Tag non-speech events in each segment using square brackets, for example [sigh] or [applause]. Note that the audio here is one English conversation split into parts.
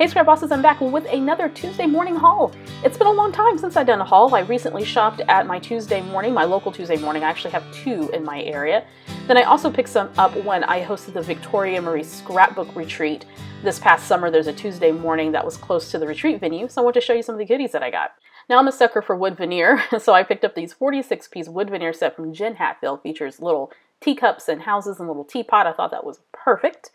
Hey Scrap Bosses, I'm back with another Tuesday morning haul. It's been a long time since I've done a haul. I recently shopped at my Tuesday morning, my local Tuesday morning. I actually have two in my area. Then I also picked some up when I hosted the Victoria Marie Scrapbook Retreat. This past summer, there's a Tuesday morning that was close to the retreat venue, so I want to show you some of the goodies that I got. Now I'm a sucker for wood veneer, [laughs] so I picked up these 46 piece wood veneer set from Jen Hadfield. Features little teacups and houses and little teapot. I thought that was perfect.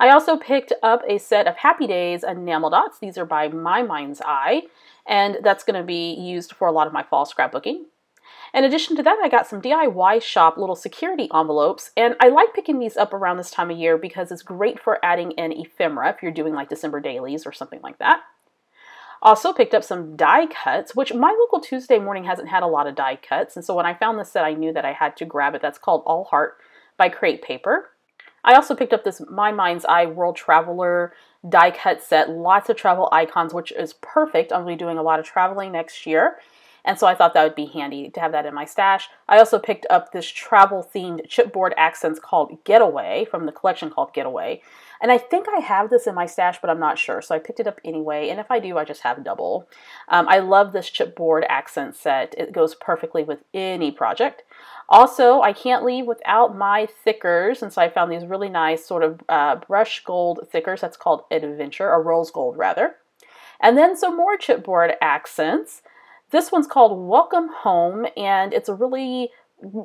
I also picked up a set of Happy Days enamel dots. These are by My Mind's Eye, and that's going to be used for a lot of my fall scrapbooking. In addition to that, I got some DIY shop little security envelopes, and I like picking these up around this time of year because it's great for adding in ephemera if you're doing like December dailies or something like that. Also picked up some die cuts, which my local Tuesday morning hasn't had a lot of die cuts, and so when I found this set, I knew that I had to grab it. That's called All Heart by Crate Paper. I also picked up this My Mind's Eye World Traveler die cut set, lots of travel icons, which is perfect. I'm going to be doing a lot of traveling next year. And so I thought that would be handy to have that in my stash. I also picked up this travel themed chipboard accents called Getaway from the collection called Getaway. And I think I have this in my stash, but I'm not sure. So I picked it up anyway. And if I do, I just have double. Um, I love this chipboard accent set. It goes perfectly with any project. Also, I can't leave without my thickers, and so I found these really nice sort of uh, brush gold thickers. That's called Adventure, or rose gold rather. And then some more chipboard accents. This one's called Welcome Home, and it's a really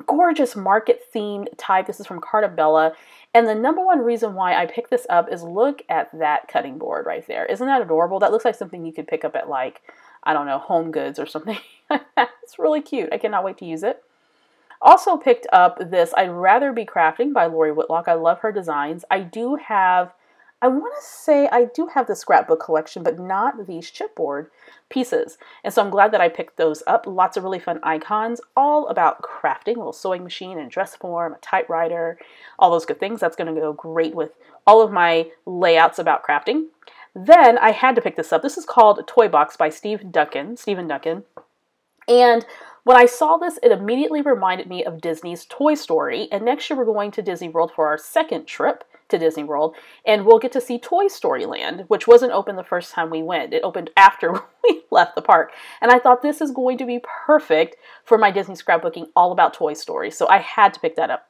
gorgeous market themed type. This is from Carta Bella. And the number one reason why I picked this up is look at that cutting board right there. Isn't that adorable? That looks like something you could pick up at like, I don't know, Home Goods or something. [laughs] it's really cute. I cannot wait to use it. Also picked up this I'd Rather Be Crafting by Lori Whitlock. I love her designs. I do have, I want to say I do have the scrapbook collection, but not these chipboard pieces. And so I'm glad that I picked those up. Lots of really fun icons, all about crafting, a little sewing machine and dress form, a typewriter, all those good things. That's going to go great with all of my layouts about crafting. Then I had to pick this up. This is called Toy Box by Steve Duncan, Stephen Duncan. And when I saw this, it immediately reminded me of Disney's Toy Story. And next year, we're going to Disney World for our second trip to Disney World, and we'll get to see Toy Story Land, which wasn't open the first time we went. It opened after [laughs] we left the park. And I thought this is going to be perfect for my Disney scrapbooking all about Toy Story. So I had to pick that up.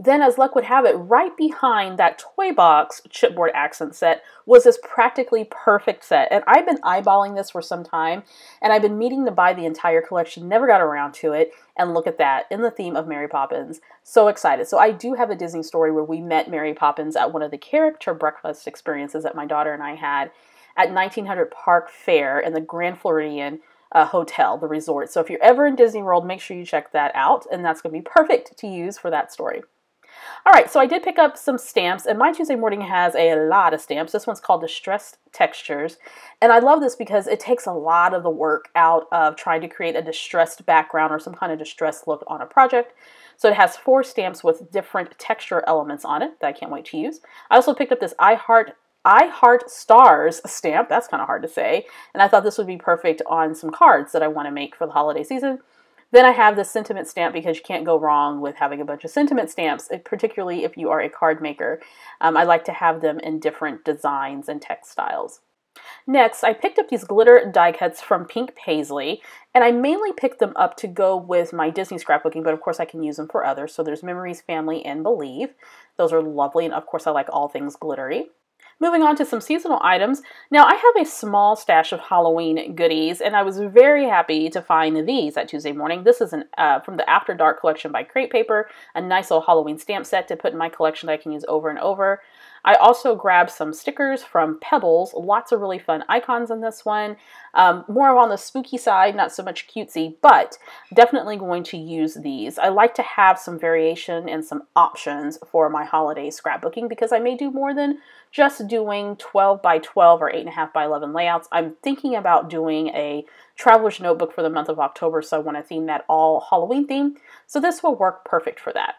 Then, as luck would have it, right behind that toy box chipboard accent set was this practically perfect set. And I've been eyeballing this for some time, and I've been meaning to buy the entire collection, never got around to it. And look at that, in the theme of Mary Poppins. So excited. So, I do have a Disney story where we met Mary Poppins at one of the character breakfast experiences that my daughter and I had at 1900 Park Fare in the Grand Floridian. Uh, hotel, the resort. So if you're ever in Disney World, make sure you check that out, and that's going to be perfect to use for that story. All right, so I did pick up some stamps, and my Tuesday morning has a lot of stamps. This one's called Distressed Textures, and I love this because it takes a lot of the work out of trying to create a distressed background or some kind of distressed look on a project. So it has four stamps with different texture elements on it that I can't wait to use. I also picked up this I Heart I Heart Stars stamp. That's kind of hard to say. And I thought this would be perfect on some cards that I want to make for the holiday season. Then I have the sentiment stamp because you can't go wrong with having a bunch of sentiment stamps, eh, particularly if you are a card maker. Um, I like to have them in different designs and text styles. Next, I picked up these glitter die cuts from Pink Paisley, and I mainly picked them up to go with my Disney scrapbooking, but of course I can use them for others. So there's Memories, Family, and Believe. Those are lovely, and of course I like all things glittery. Moving on to some seasonal items. Now, I have a small stash of Halloween goodies, and I was very happy to find these at Tuesday morning. This is an, uh, from the After Dark collection by Crate Paper, a nice little Halloween stamp set to put in my collection that I can use over and over. I also grabbed some stickers from Pebbles, lots of really fun icons in this one. Um, more on the spooky side, not so much cutesy, but definitely going to use these. I like to have some variation and some options for my holiday scrapbooking because I may do more than just doing 12 by 12 or 8.5 by 11 layouts. I'm thinking about doing a traveler's notebook for the month of October, so I want to theme that all Halloween theme. So this will work perfect for that.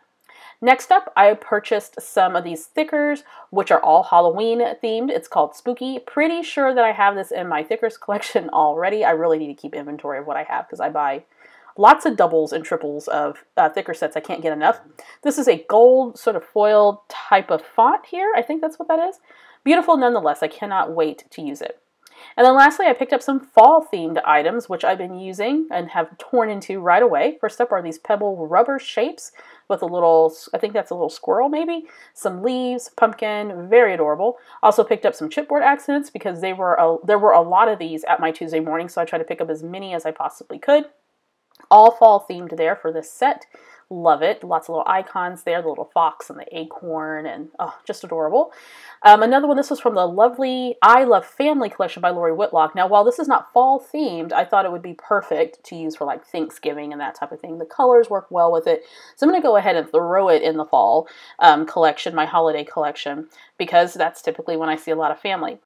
Next up, I purchased some of these stickers, which are all Halloween themed. It's called Spooky. Pretty sure that I have this in my thickers [laughs] collection already. I really need to keep inventory of what I have because I buy lots of doubles and triples of uh, thicker sets. I can't get enough. This is a gold sort of foil type of font here. I think that's what that is. Beautiful nonetheless. I cannot wait to use it. And then lastly, I picked up some fall themed items, which I've been using and have torn into right away. First up are these pebble rubber shapes with a little, I think that's a little squirrel maybe, some leaves, pumpkin, very adorable. Also picked up some chipboard accents because they were a, there were a lot of these at my Tuesday morning, so I tried to pick up as many as I possibly could. All fall themed there for this set. Love it. Lots of little icons there, the little fox and the acorn, and oh, just adorable. Um, another one, this was from the lovely I Love Family collection by Lori Whitlock. Now, while this is not fall themed, I thought it would be perfect to use for like Thanksgiving and that type of thing. The colors work well with it. So I'm going to go ahead and throw it in the fall um, collection, my holiday collection, because that's typically when I see a lot of family.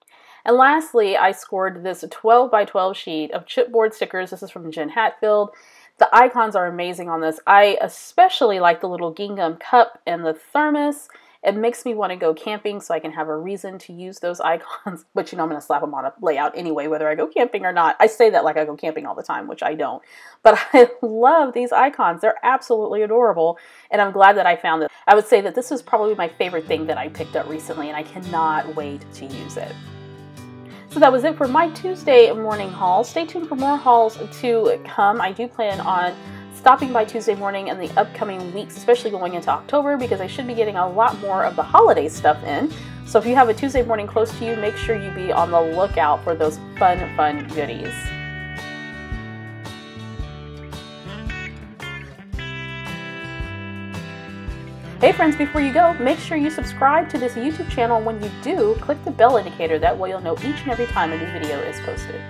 And lastly, I scored this 12 by 12 sheet of chipboard stickers. This is from Jen Hadfield. The icons are amazing on this. I especially like the little gingham cup and the thermos. It makes me want to go camping so I can have a reason to use those [laughs] icons. But you know, I'm going to slap them on a layout anyway, whether I go camping or not. I say that like I go camping all the time, which I don't. But [laughs] I love these icons. They're absolutely adorable. And I'm glad that I found it. I would say that this is probably my favorite thing that I picked up recently, and I cannot wait to use it. So that was it for my Tuesday morning haul. Stay tuned for more hauls to come. I do plan on stopping by Tuesday morning in the upcoming weeks, especially going into October, because I should be getting a lot more of the holiday stuff in. So if you have a Tuesday morning close to you, make sure you be on the lookout for those fun, fun goodies. Hey friends, before you go, make sure you subscribe to this YouTube channel. When you do, click the bell indicator. That way you'll know each and every time a new video is posted.